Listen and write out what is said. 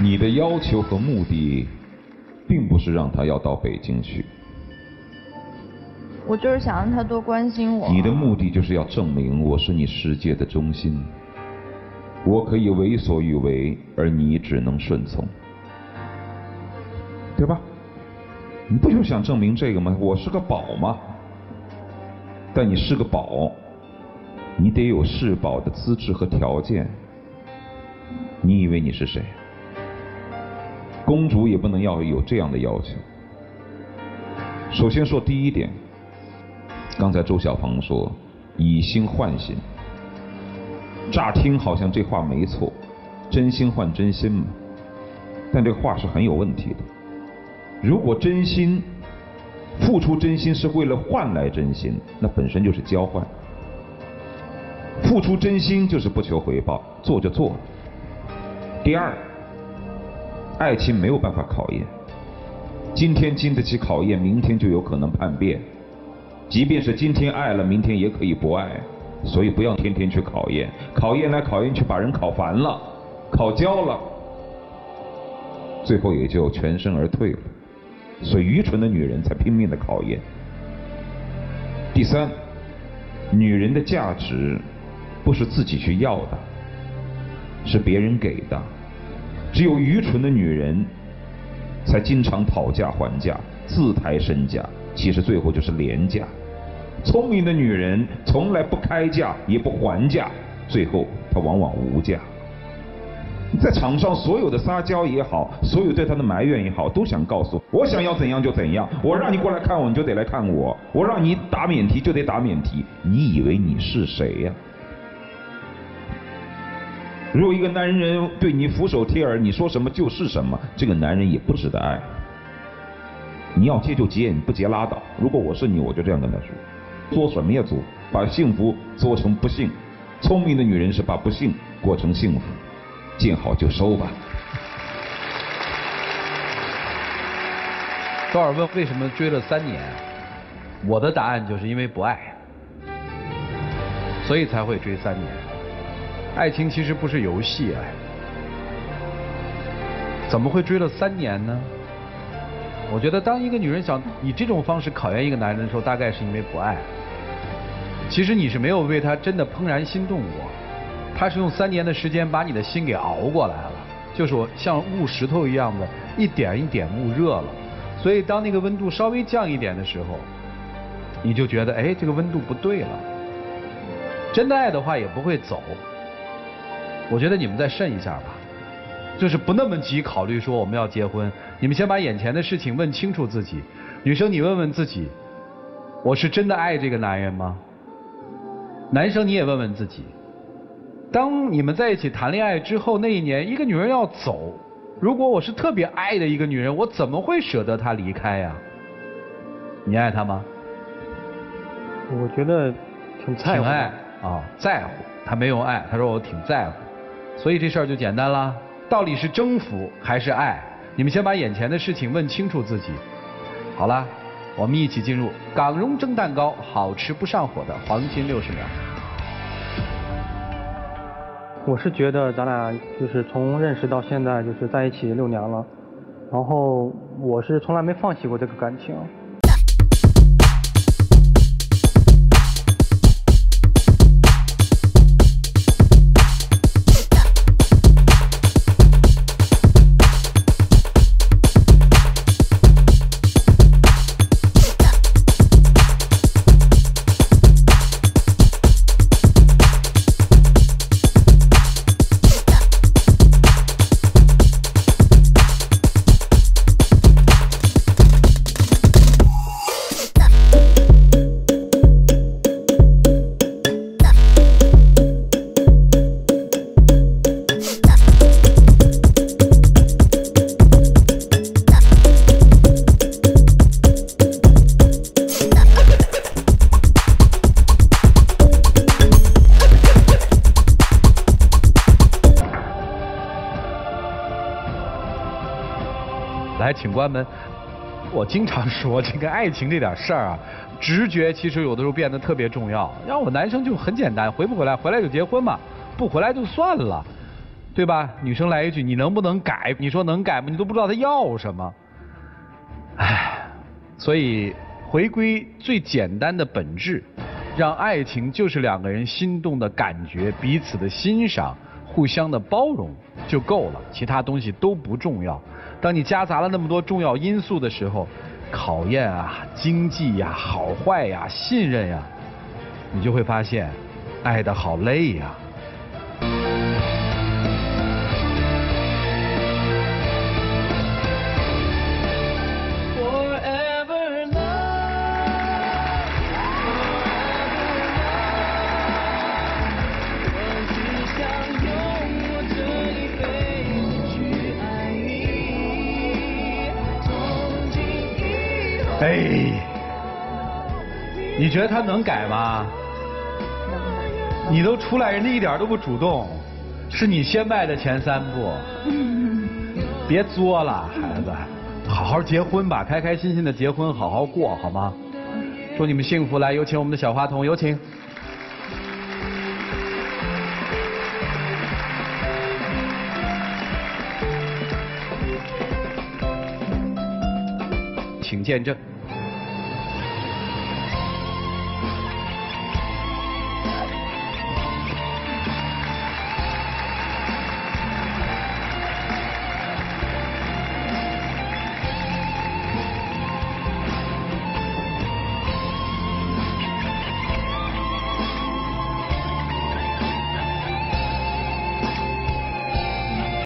你的要求和目的，并不是让他要到北京去。我就是想让他多关心我。你的目的就是要证明我是你世界的中心，我可以为所欲为，而你只能顺从，对吧？你不就想证明这个吗？我是个宝吗？但你是个宝，你得有是宝的资质和条件。你以为你是谁？公主也不能要有这样的要求。首先说第一点。刚才周小鹏说“以心换心”，乍听好像这话没错，真心换真心嘛。但这话是很有问题的。如果真心付出真心是为了换来真心，那本身就是交换。付出真心就是不求回报，做就做了。第二，爱情没有办法考验，今天经得起考验，明天就有可能叛变。即便是今天爱了，明天也可以不爱，所以不要天天去考验，考验来考验去，把人考烦了，考焦了，最后也就全身而退了。所以愚蠢的女人才拼命的考验。第三，女人的价值不是自己去要的，是别人给的。只有愚蠢的女人才经常讨价还价，自抬身价。其实最后就是廉价。聪明的女人从来不开价，也不还价，最后她往往无价。在场上所有的撒娇也好，所有对她的埋怨也好，都想告诉我想要怎样就怎样，我让你过来看我，你就得来看我，我让你打免提就得打免提。你以为你是谁呀？如果一个男人对你俯首帖耳，你说什么就是什么，这个男人也不值得爱。你要接就接，你不接拉倒。如果我是你，我就这样跟他说：做什么呀做？把幸福做成不幸。聪明的女人是把不幸过成幸福。见好就收吧。高尔问为什么追了三年？我的答案就是因为不爱，所以才会追三年。爱情其实不是游戏啊，怎么会追了三年呢？我觉得，当一个女人想以这种方式考验一个男人的时候，大概是因为不爱。其实你是没有为他真的怦然心动过，他是用三年的时间把你的心给熬过来了，就是我像焐石头一样的，一点一点焐热了。所以当那个温度稍微降一点的时候，你就觉得，哎，这个温度不对了。真的爱的话也不会走。我觉得你们再慎一下吧。就是不那么急考虑说我们要结婚，你们先把眼前的事情问清楚自己。女生，你问问自己，我是真的爱这个男人吗？男生你也问问自己，当你们在一起谈恋爱之后那一年，一个女人要走，如果我是特别爱的一个女人，我怎么会舍得她离开呀？你爱她吗？我觉得挺在乎。挺爱啊，在乎。他没有爱，他说我挺在乎，所以这事儿就简单了。到底是征服还是爱？你们先把眼前的事情问清楚自己。好了，我们一起进入港荣蒸蛋糕，好吃不上火的黄金六十秒。我是觉得咱俩就是从认识到现在就是在一起六年了，然后我是从来没放弃过这个感情。请关门。我经常说这个爱情这点事儿啊，直觉其实有的时候变得特别重要。要我男生就很简单，回不回来，回来就结婚嘛，不回来就算了。对吧？女生来一句你能不能改？你说能改吗？你都不知道他要什么。唉，所以回归最简单的本质，让爱情就是两个人心动的感觉，彼此的欣赏，互相的包容就够了，其他东西都不重要。当你夹杂了那么多重要因素的时候，考验啊，经济呀，好坏呀，信任呀，你就会发现，爱的好累呀。哎，你觉得他能改吗？你都出来，人家一点都不主动，是你先迈的前三步。别作了，孩子，好好结婚吧，开开心心的结婚，好好过，好吗？祝你们幸福！来，有请我们的小花童，有请。见证。